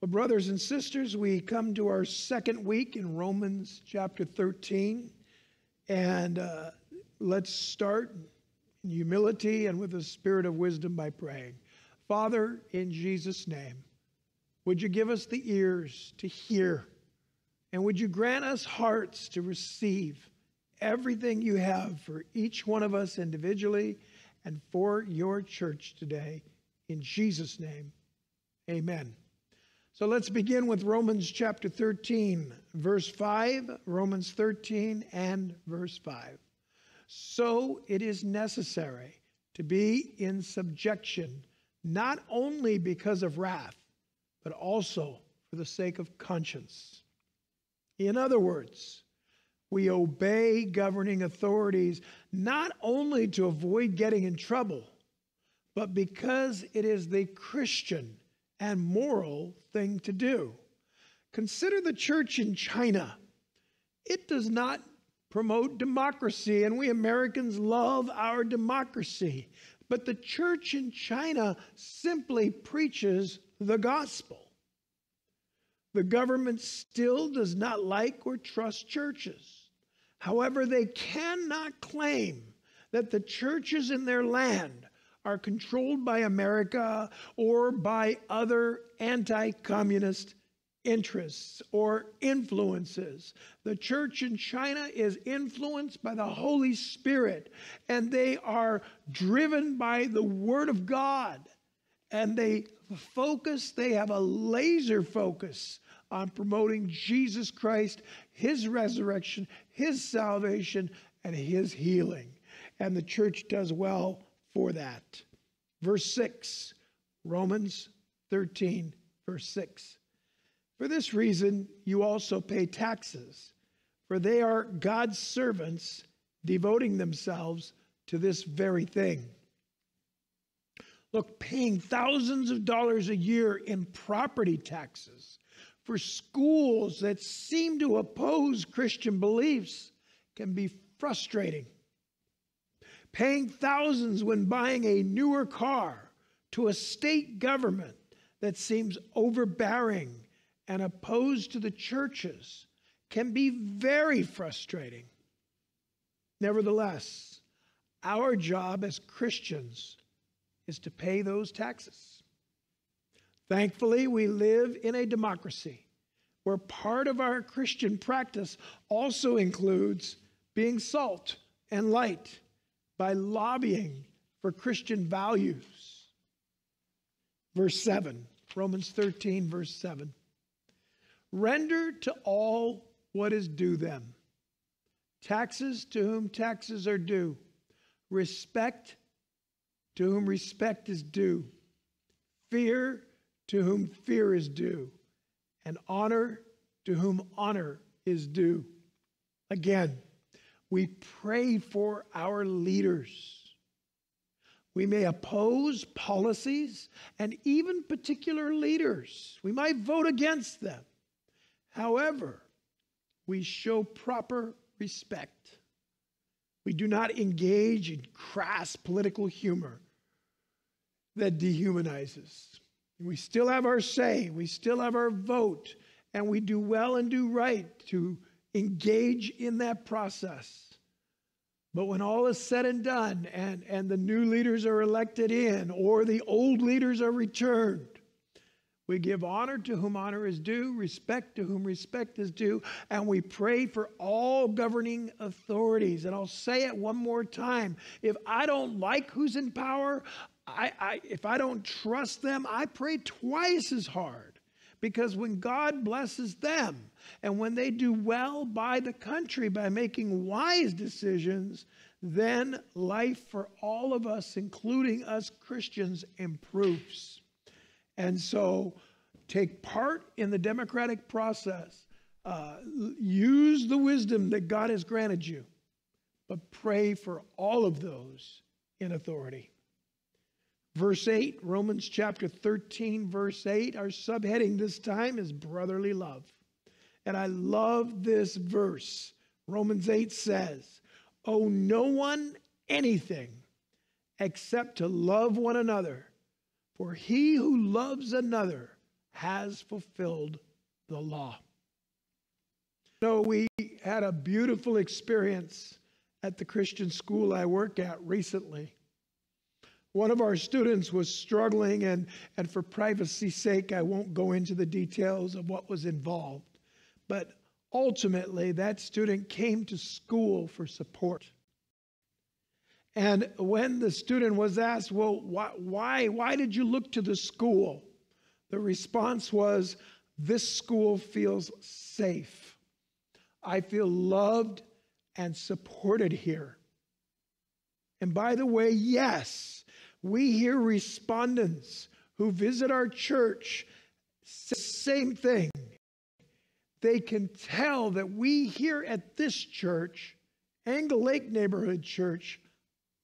Well, brothers and sisters, we come to our second week in Romans chapter 13. And uh, let's start in humility and with a spirit of wisdom by praying. Father, in Jesus' name, would you give us the ears to hear? And would you grant us hearts to receive everything you have for each one of us individually and for your church today? In Jesus' name, amen. So let's begin with Romans chapter 13, verse 5, Romans 13 and verse 5. So it is necessary to be in subjection, not only because of wrath, but also for the sake of conscience. In other words, we obey governing authorities not only to avoid getting in trouble, but because it is the Christian and moral thing to do. Consider the church in China. It does not promote democracy, and we Americans love our democracy. But the church in China simply preaches the gospel. The government still does not like or trust churches. However, they cannot claim that the churches in their land are controlled by America or by other anti communist interests or influences. The church in China is influenced by the Holy Spirit, and they are driven by the Word of God. And they focus, they have a laser focus on promoting Jesus Christ, His resurrection, His salvation, and His healing. And the church does well for that. Verse 6, Romans 13, verse 6. For this reason, you also pay taxes, for they are God's servants devoting themselves to this very thing. Look, paying thousands of dollars a year in property taxes for schools that seem to oppose Christian beliefs can be frustrating paying thousands when buying a newer car to a state government that seems overbearing and opposed to the churches can be very frustrating. Nevertheless, our job as Christians is to pay those taxes. Thankfully, we live in a democracy where part of our Christian practice also includes being salt and light by lobbying for Christian values. Verse 7, Romans 13, verse 7. Render to all what is due them taxes to whom taxes are due, respect to whom respect is due, fear to whom fear is due, and honor to whom honor is due. Again, we pray for our leaders. We may oppose policies and even particular leaders. We might vote against them. However, we show proper respect. We do not engage in crass political humor that dehumanizes. We still have our say, we still have our vote, and we do well and do right to engage in that process. But when all is said and done, and, and the new leaders are elected in, or the old leaders are returned, we give honor to whom honor is due, respect to whom respect is due, and we pray for all governing authorities. And I'll say it one more time. If I don't like who's in power, I, I, if I don't trust them, I pray twice as hard. Because when God blesses them and when they do well by the country by making wise decisions, then life for all of us, including us Christians, improves. And so take part in the democratic process. Uh, use the wisdom that God has granted you, but pray for all of those in authority. Verse 8, Romans chapter 13, verse 8, our subheading this time is brotherly love. And I love this verse. Romans 8 says, Owe no one anything except to love one another, for he who loves another has fulfilled the law. So we had a beautiful experience at the Christian school I work at recently. One of our students was struggling, and, and for privacy's sake, I won't go into the details of what was involved. But ultimately, that student came to school for support. And when the student was asked, Well, why, why, why did you look to the school? The response was, This school feels safe. I feel loved and supported here. And by the way, yes, we hear respondents who visit our church the same thing. They can tell that we here at this church, Angle Lake Neighborhood Church,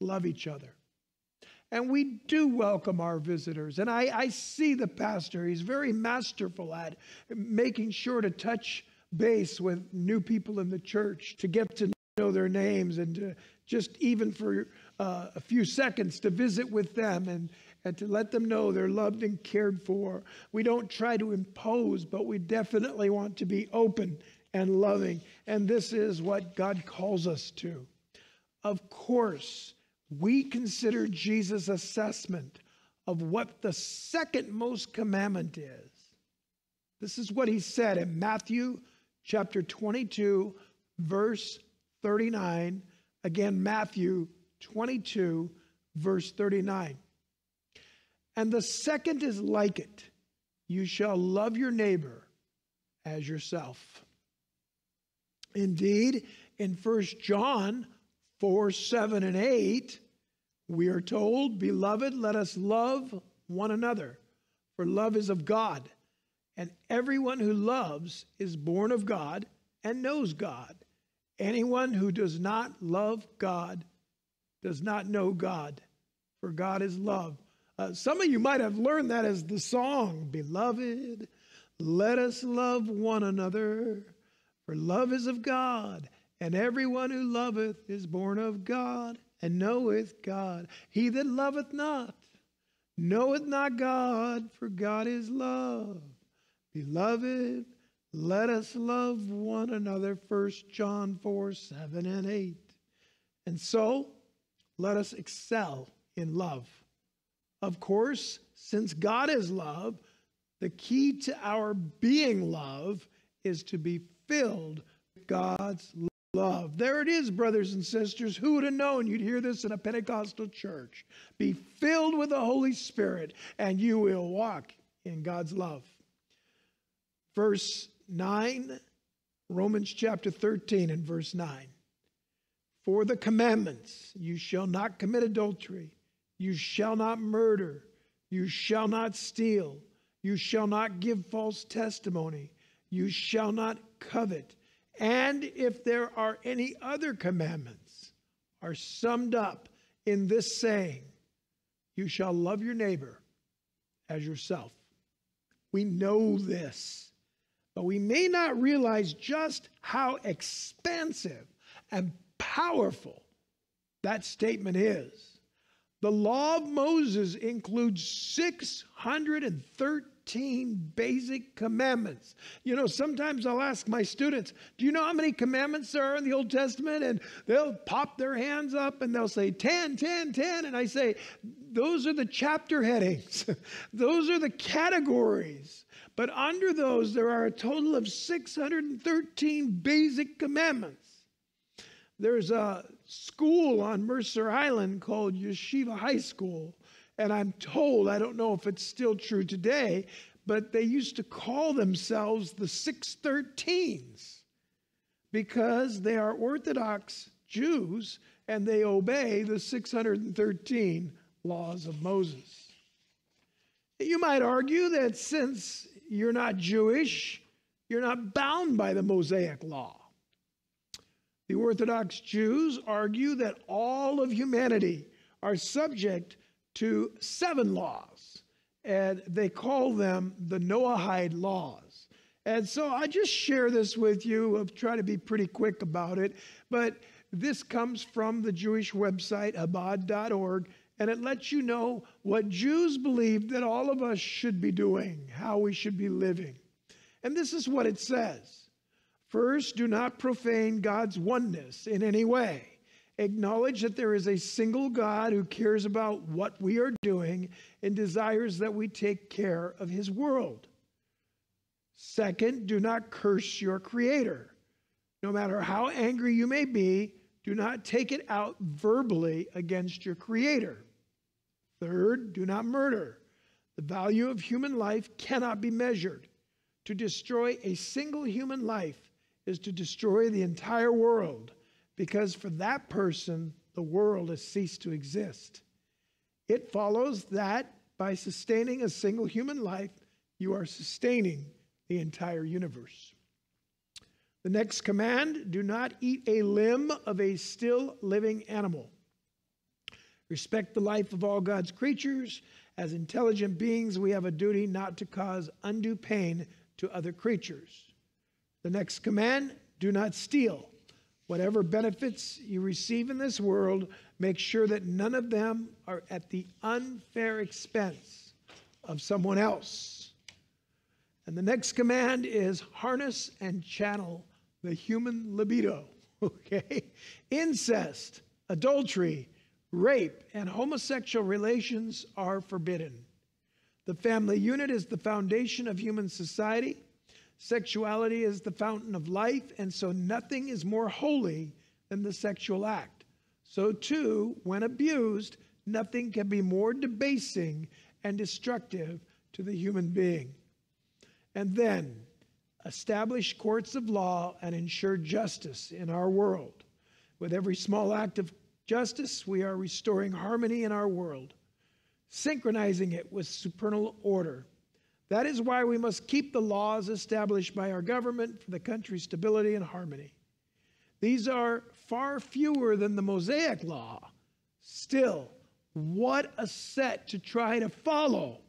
love each other. And we do welcome our visitors. And I, I see the pastor, he's very masterful at making sure to touch base with new people in the church, to get to know their names, and to just even for uh, a few seconds to visit with them and, and to let them know they're loved and cared for. We don't try to impose, but we definitely want to be open and loving. And this is what God calls us to. Of course, we consider Jesus' assessment of what the second most commandment is. This is what he said in Matthew chapter 22, verse 39. Again, Matthew 22, verse 39. And the second is like it you shall love your neighbor as yourself. Indeed, in 1 John 4 7 and 8, we are told, Beloved, let us love one another, for love is of God. And everyone who loves is born of God and knows God. Anyone who does not love God does not know God, for God is love. Uh, some of you might have learned that as the song, Beloved, let us love one another, for love is of God, and everyone who loveth is born of God and knoweth God. He that loveth not knoweth not God, for God is love. Beloved, let us love one another. 1 John 4 7 and 8. And so, let us excel in love. Of course, since God is love, the key to our being love is to be filled with God's love. There it is, brothers and sisters. Who would have known you'd hear this in a Pentecostal church? Be filled with the Holy Spirit, and you will walk in God's love. Verse 9, Romans chapter 13 and verse 9. For the commandments, you shall not commit adultery, you shall not murder, you shall not steal, you shall not give false testimony, you shall not covet. And if there are any other commandments, are summed up in this saying You shall love your neighbor as yourself. We know this, but we may not realize just how expansive and powerful that statement is. The law of Moses includes 613 basic commandments. You know, sometimes I'll ask my students, Do you know how many commandments there are in the Old Testament? And they'll pop their hands up and they'll say 10, 10, 10. And I say, Those are the chapter headings, those are the categories. But under those, there are a total of 613 basic commandments. There's a school on Mercer Island called Yeshiva High School and I'm told, I don't know if it's still true today, but they used to call themselves the 613s because they are Orthodox Jews and they obey the 613 laws of Moses. You might argue that since you're not Jewish, you're not bound by the Mosaic law. The Orthodox Jews argue that all of humanity are subject to seven laws, and they call them the Noahide laws. And so I just share this with you. I'll try to be pretty quick about it, but this comes from the Jewish website, Chabad.org, and it lets you know what Jews believe that all of us should be doing, how we should be living. And this is what it says First, do not profane God's oneness in any way. Acknowledge that there is a single God who cares about what we are doing and desires that we take care of his world. Second, do not curse your Creator. No matter how angry you may be, do not take it out verbally against your Creator. Third, do not murder. The value of human life cannot be measured. To destroy a single human life is to destroy the entire world, because for that person, the world has ceased to exist. It follows that by sustaining a single human life, you are sustaining the entire universe. The next command do not eat a limb of a still living animal. Respect the life of all God's creatures. As intelligent beings, we have a duty not to cause undue pain to other creatures. The next command do not steal. Whatever benefits you receive in this world, make sure that none of them are at the unfair expense of someone else. And the next command is harness and channel the human libido. Okay? Incest, adultery, rape, and homosexual relations are forbidden. The family unit is the foundation of human society. Sexuality is the fountain of life, and so nothing is more holy than the sexual act. So, too, when abused, nothing can be more debasing and destructive to the human being. And then, establish courts of law and ensure justice in our world. With every small act of justice, we are restoring harmony in our world, synchronizing it with supernal order. That is why we must keep the laws established by our government for the country's stability and harmony. These are far fewer than the Mosaic Law. Still, what a set to try to follow.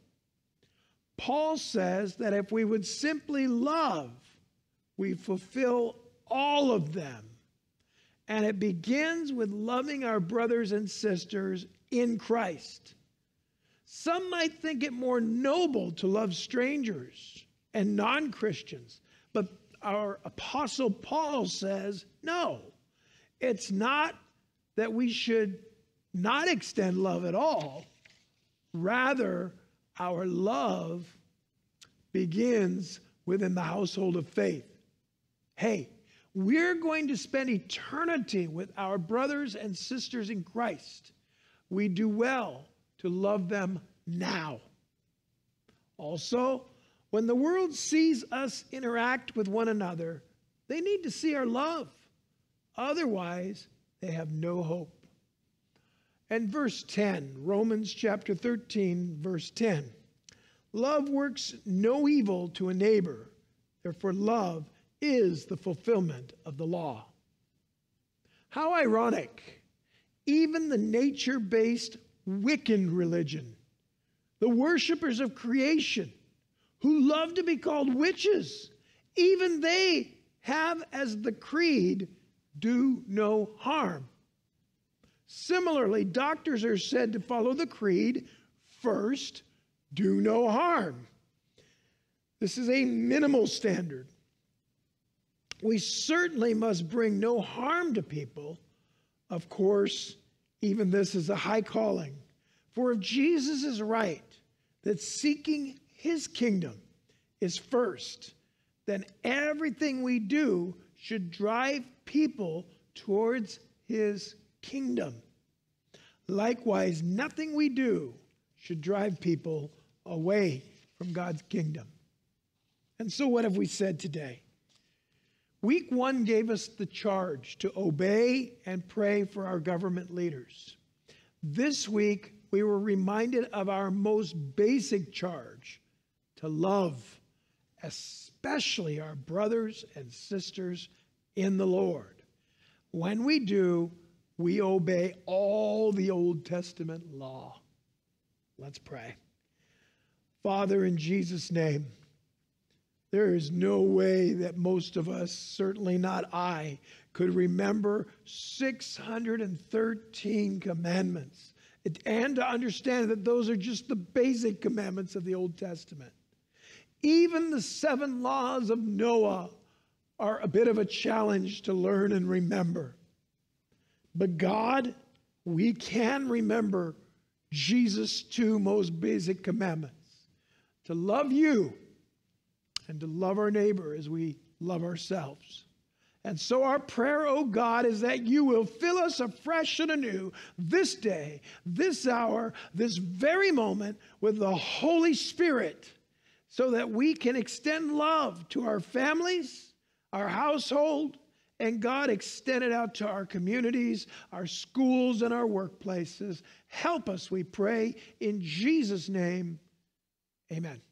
Paul says that if we would simply love, we fulfill all of them. And it begins with loving our brothers and sisters in Christ. Some might think it more noble to love strangers and non Christians, but our apostle Paul says no. It's not that we should not extend love at all. Rather, our love begins within the household of faith. Hey, we're going to spend eternity with our brothers and sisters in Christ. We do well to love them now. Also, when the world sees us interact with one another, they need to see our love. Otherwise, they have no hope. And verse 10, Romans chapter 13, verse 10. Love works no evil to a neighbor. Therefore, love is the fulfillment of the law. How ironic. Even the nature based Wiccan religion, the worshippers of creation, who love to be called witches, even they have as the creed, do no harm. Similarly, doctors are said to follow the creed first, do no harm. This is a minimal standard. We certainly must bring no harm to people. Of course, even this is a high calling. For if Jesus is right that seeking his kingdom is first, then everything we do should drive people towards his kingdom. Likewise, nothing we do should drive people away from God's kingdom. And so, what have we said today? Week one gave us the charge to obey and pray for our government leaders. This week, we were reminded of our most basic charge to love, especially our brothers and sisters in the Lord. When we do, we obey all the Old Testament law. Let's pray. Father, in Jesus' name, there is no way that most of us, certainly not I, could remember 613 commandments. and to understand that those are just the basic commandments of the Old Testament. Even the seven laws of Noah are a bit of a challenge to learn and remember. But God, we can remember Jesus' two most basic commandments to love you and to love our neighbor as we love ourselves. And so, our prayer, oh God, is that you will fill us afresh and anew this day, this hour, this very moment with the Holy Spirit so that we can extend love to our families, our household, and God extend it out to our communities, our schools, and our workplaces. Help us, we pray, in Jesus' name. Amen.